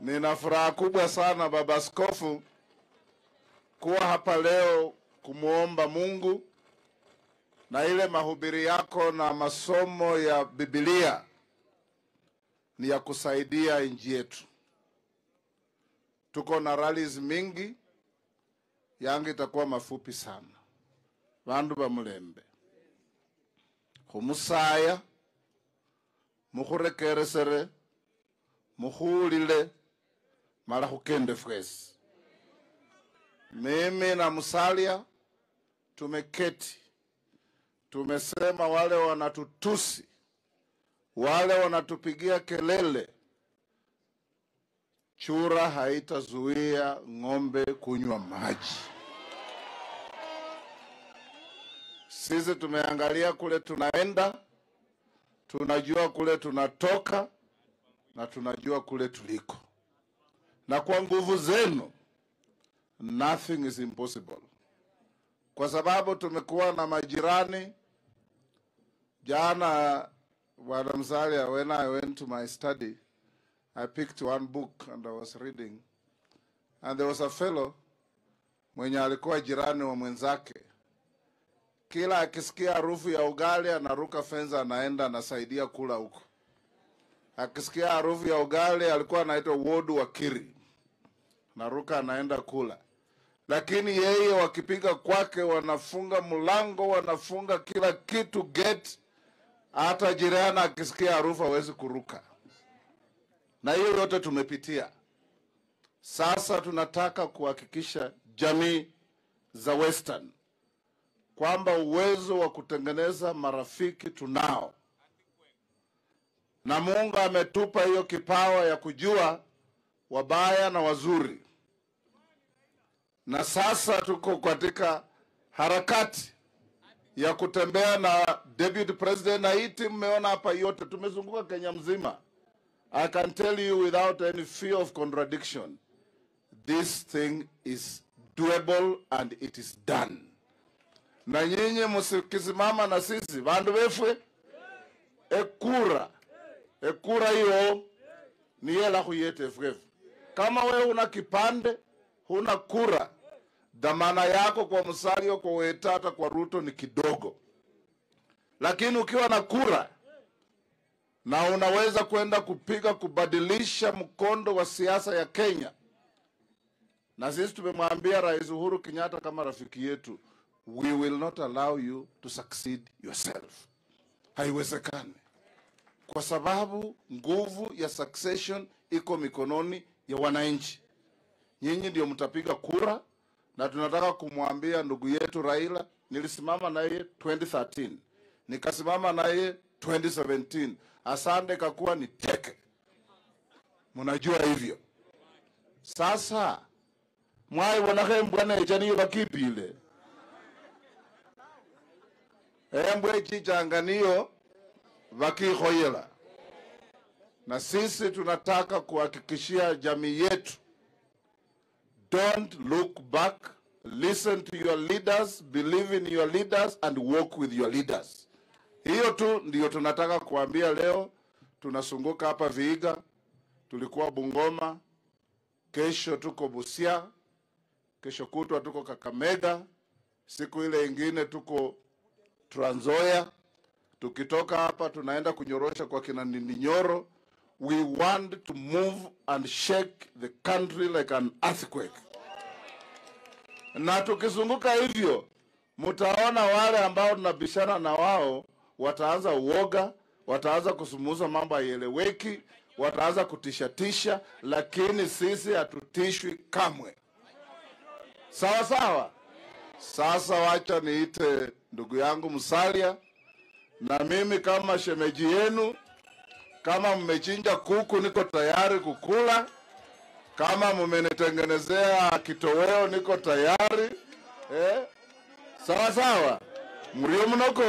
Nina furaha kubwa sana Baba Askofu kuwa hapa leo kumwomba Mungu na ile mahubiri yako na masomo ya Biblia ni ya kusaidia nchi yetu. Tuko na rallies mingi, yangu itakuwa mafupi sana. Bandu ba mulembe khumusaya mukhurekeresere mukhuulile mala hukende fresi. mimi na Musalia tumeketi, tumesema wale wanatutusi, wale wanatupigia kelele, chura haitazuia ng'ombe kunywa maji. Sisi tumeangalia kule tunaenda, tunajua kule tunatoka na tunajua kule tuliko, na kwa nguvu zenu nothing is impossible, kwa sababu tumekuwa na majirani. Jana Bwana Msalia, when I went to my study, I picked one book and I was reading and there was a fellow mwenye alikuwa jirani wa mwenzake. Kila akisikia harufu ya ugali anaruka fenza, anaenda anasaidia kula huko. Akisikia harufu ya ugali, alikuwa anaitwa Wodu wa Kiri, naruka anaenda kula lakini yeye wakipiga kwake wanafunga mlango, wanafunga kila kitu gate, hata jirani akisikia harufu hawezi kuruka. Na hiyo yote tumepitia. Sasa tunataka kuhakikisha jamii za Western kwamba uwezo wa kutengeneza marafiki tunao, na Mungu ametupa hiyo kipawa ya kujua wabaya na wazuri na sasa tuko katika harakati ya kutembea na deputy president, na hii timu mmeona hapa yote, tumezunguka Kenya mzima. I can tell you without any fear of contradiction, this thing is doable and it is done. Na nyinyi msikisimama na sisi vandu vefwe ekura ekura hiyo ni yela kuyete FF. Kama wewe una kipande huna kura, dhamana yako kwa Musalia, kwa Wetata, kwa Ruto ni kidogo, lakini ukiwa na kura na unaweza kwenda kupiga kubadilisha mkondo wa siasa ya Kenya. Na sisi tumemwambia Rais Uhuru Kenyatta kama rafiki yetu, we will not allow you to succeed yourself. Haiwezekani, kwa sababu nguvu ya succession iko mikononi ya wananchi nyinyi ndio mtapiga kura, na tunataka kumwambia ndugu yetu Raila, nilisimama naye 2013 nikasimama naye 2017, asante kakuwa ni teke, mnajua hivyo. Sasa mwai wanake mbwana niyo bakipile embwa echichanga niyo bakikhoyela, na sisi tunataka kuhakikishia jamii yetu Don't look back. Listen to your leaders, believe in your leaders and work with your leaders. Hiyo tu ndio tunataka kuambia leo. Tunasunguka hapa Viiga, tulikuwa Bungoma, kesho tuko Busia, kesho kutwa tuko Kakamega, siku ile ingine tuko Trans. Tukitoka hapa tunaenda kunyorosha kwa kina Ndindinyoro. We want to move and shake the country like an earthquake. Na tukizunguka hivyo, mtaona wale ambao tunabishana na wao wataanza uoga, wataanza kusumuza mambo haieleweki, wataanza kutishatisha, lakini sisi hatutishwi kamwe. Sawa sawa. Sasa wacha niite ndugu yangu Musalia, na mimi kama shemeji yenu kama mmechinja kuku, niko tayari kukula. Kama mmenitengenezea kitoweo, niko tayari eh? Sawa sawa, mrio mnoko